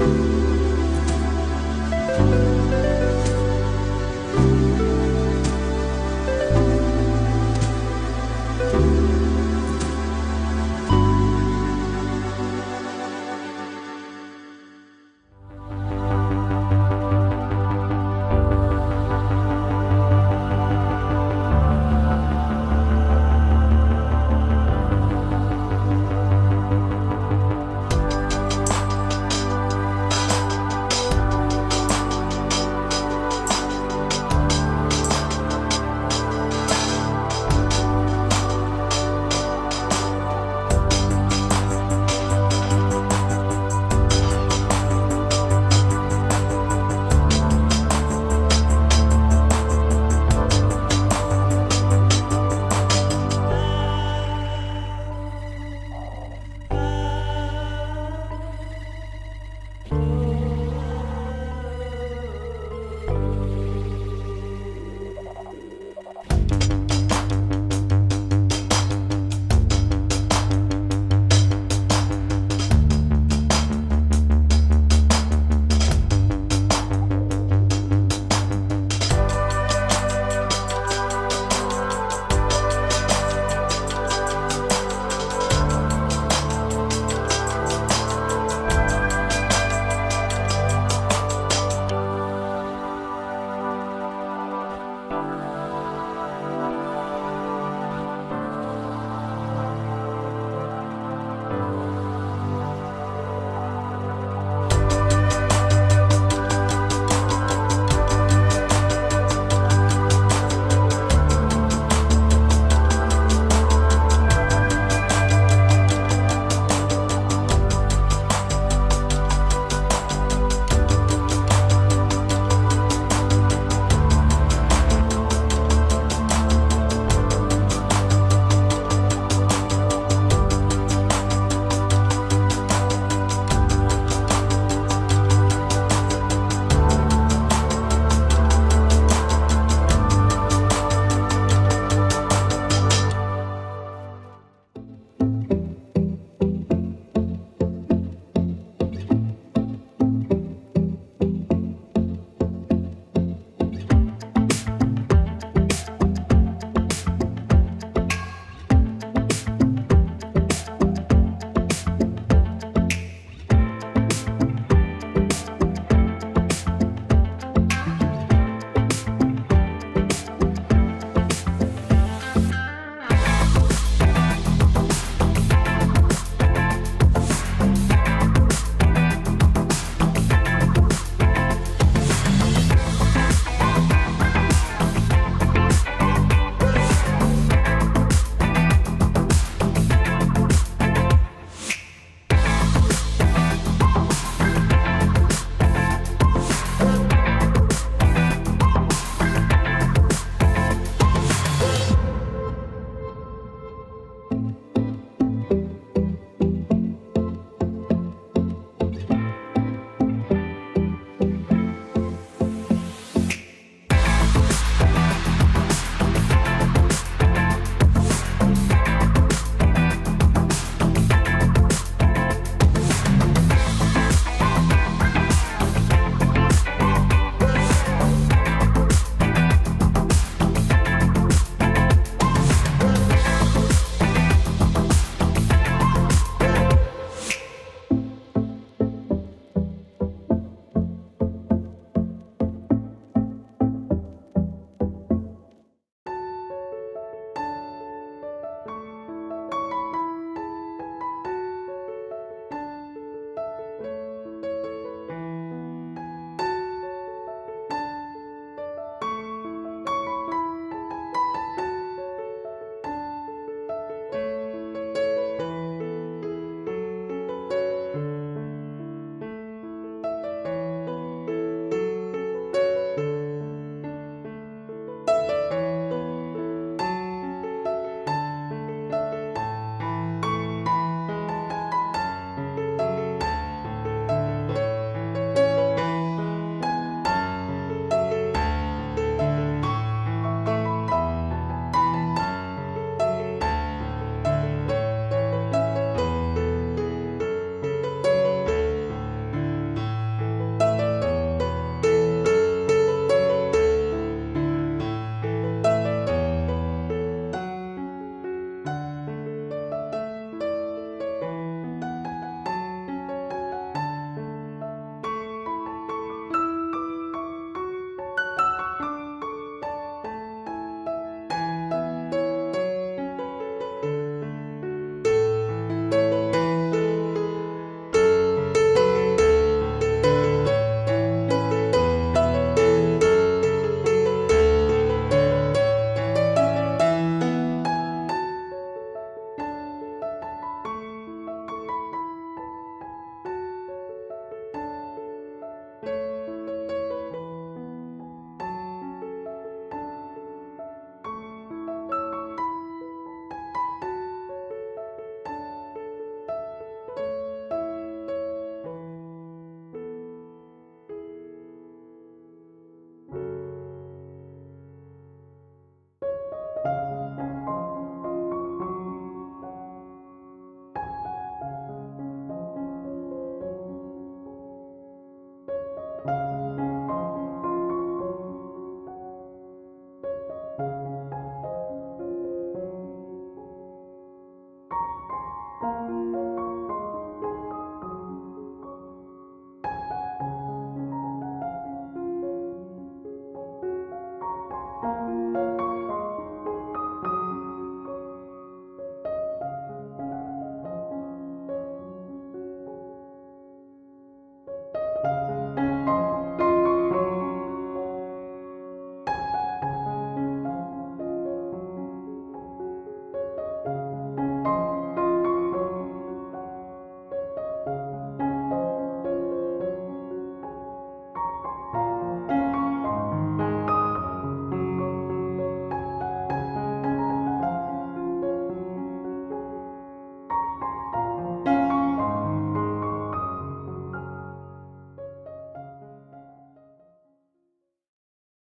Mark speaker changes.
Speaker 1: you